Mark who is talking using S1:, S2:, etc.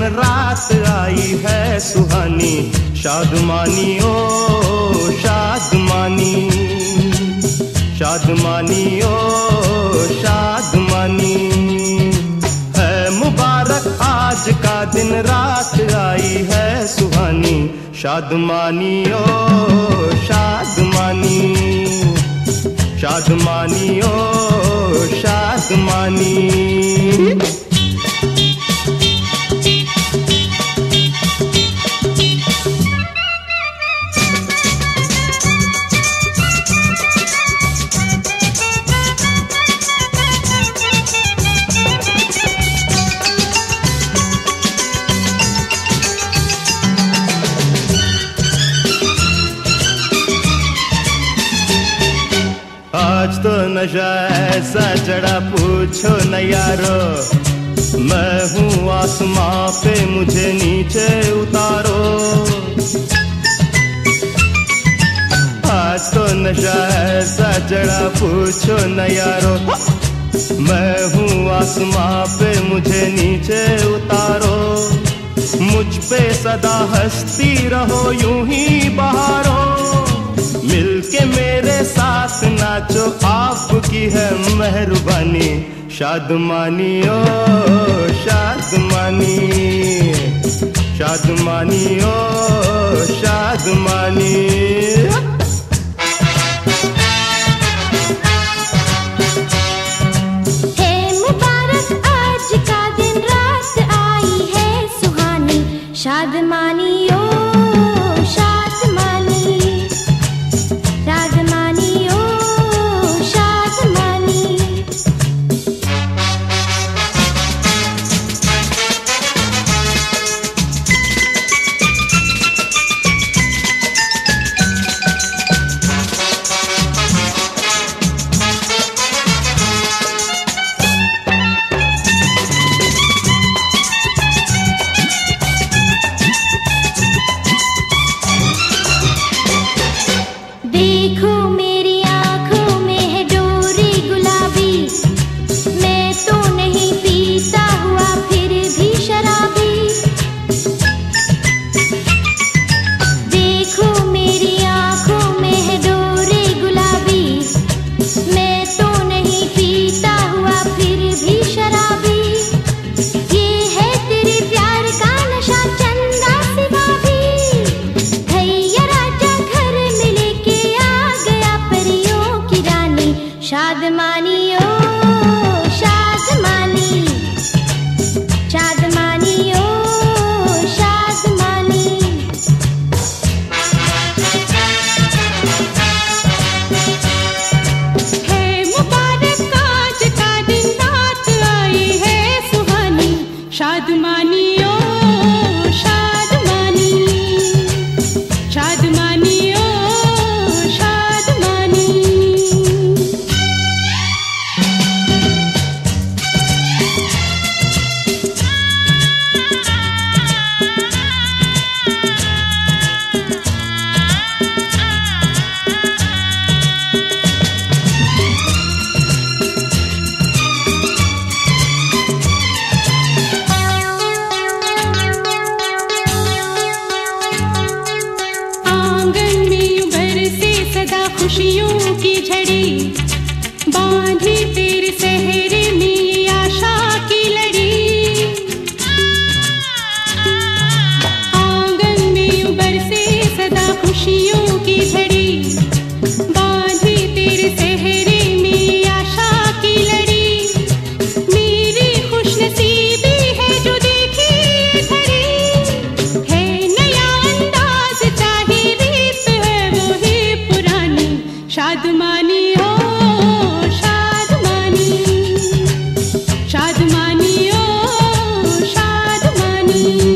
S1: रात आई है सुहानी। शादमानी ओ शादमानी। शादमानी ओ शादमानी। है मुबारक, आज का दिन रात आई है सुहानी। शादमानी ओ शादमानी। शादमानी ओ शादमानी। नशा ऐसा चढ़ा, पूछो न यारो। मैं हूँ आसमां पे, मुझे नीचे उतारो। आज तो नशा ऐसा चढ़ा, पूछो न यारो। मैं हूँ आसमां पे, मुझे नीचे उतारो। मुझ पे सदा हंसती रहो, यूँ ही बहारो। मिलके मेरे साथ नाचो आपकी है मेहरबानी। शादमानी ओ शादमानी शादमानी ओ शादमानी
S2: छड़ी शादमानी